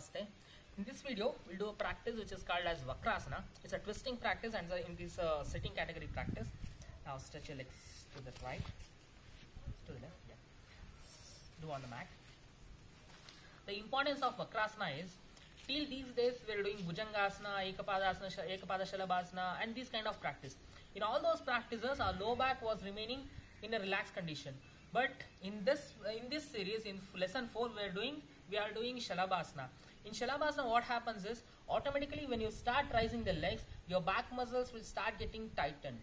Namaste. In this video, we'll do a practice which is called as Vakrasana. It's a twisting practice and in this uh, sitting category practice. Now stretch your legs to the right, to the left, yeah. Do on the mat. The importance of Vakrasana is, till these days we are doing Bhujangasana, Ekapadasana, Sh- Ekapada Shalabhasana and these kind of practice. In all those practices, our low back was remaining in a relaxed condition. But in this in this series, in lesson 4, we are doing we are doing Shalabhasana. In Shalabhasana, what happens is automatically when you start raising the legs, your back muscles will start getting tightened.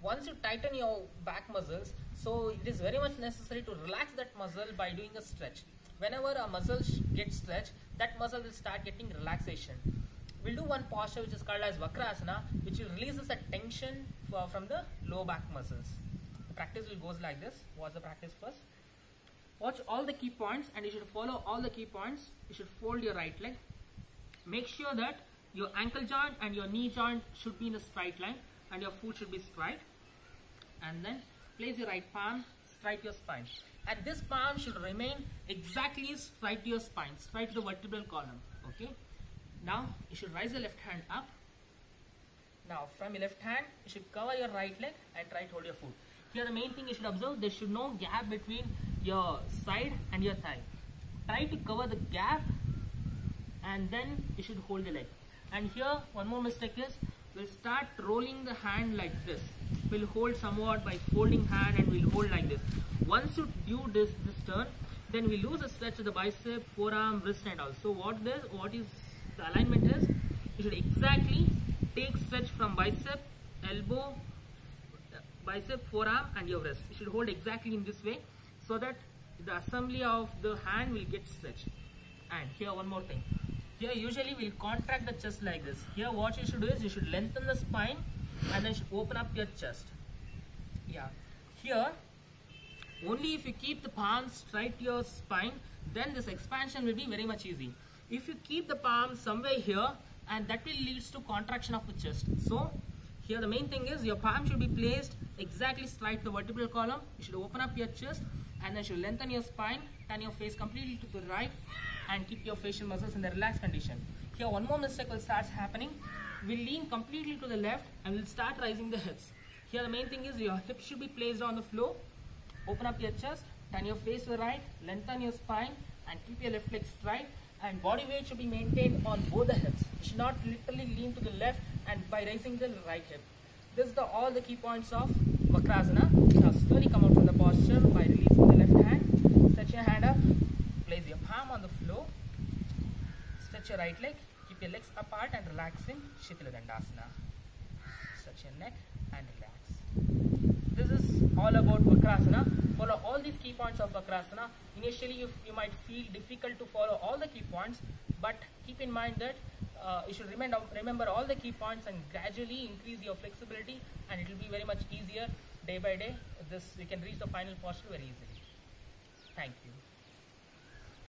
Once you tighten your back muscles, so it is very much necessary to relax that muscle by doing a stretch. Whenever a muscle gets stretched, that muscle will start getting relaxation. We'll do one posture which is called as Vakrasana, which releases a tension from the low back muscles. The practice will goes like this. What's the practice first. Watch all the key points and you should follow all the key points. You should fold your right leg. Make sure that your ankle joint and your knee joint should be in a straight line and your foot should be straight. And then place your right palm straight to your spine. And this palm should remain exactly straight to your spine, straight to the vertebral column. Okay. Now you should raise the left hand up. Now from your left hand, you should cover your right leg and try to hold your foot. Here the main thing you should observe, there should no gap between your side and your thigh. Try to cover the gap and then you should hold the leg. And here one more mistake is, we'll start rolling the hand like this. We'll hold somewhat by folding hand and we'll hold like this. Once you do this, this turn, then we lose a stretch of the bicep, forearm, wrist and all. So what this, what is the alignment is, you should exactly take stretch from bicep, elbow, bicep, forearm and your wrist. You should hold exactly in this way so that the assembly of the hand will get stretched. And here one more thing. Here usually we'll contract the chest like this. Here what you should do is you should lengthen the spine and then open up your chest. Yeah. Here only if you keep the palms straight to your spine then this expansion will be very much easy. If you keep the palm somewhere here and that will leads to contraction of the chest. So here the main thing is your palm should be placed exactly straight to the vertebral column. You should open up your chest and then you should lengthen your spine, turn your face completely to the right and keep your facial muscles in the relaxed condition. Here one more mistake will start happening. We'll lean completely to the left and we'll start rising the hips. Here the main thing is your hips should be placed on the floor. Open up your chest, turn your face to the right, lengthen your spine and keep your left leg straight and body weight should be maintained on both the hips. You should not literally lean to the left and by raising the right hip. This is the, all the key points of Vakrasana. Now slowly come out from the posture by releasing the left hand. Stretch your hand up. Place your palm on the floor. Stretch your right leg. Keep your legs apart and relax in Shitala Dandasana. Stretch your neck and relax. This is all about Vakrasana. Follow all these key points of Vakrasana. Initially, you, you might feel difficult to follow all the key points, but keep in mind that uh, you should remember, remember all the key points and gradually increase your flexibility and it will be very much easier day by day. This You can reach the final posture very easily. Thank you.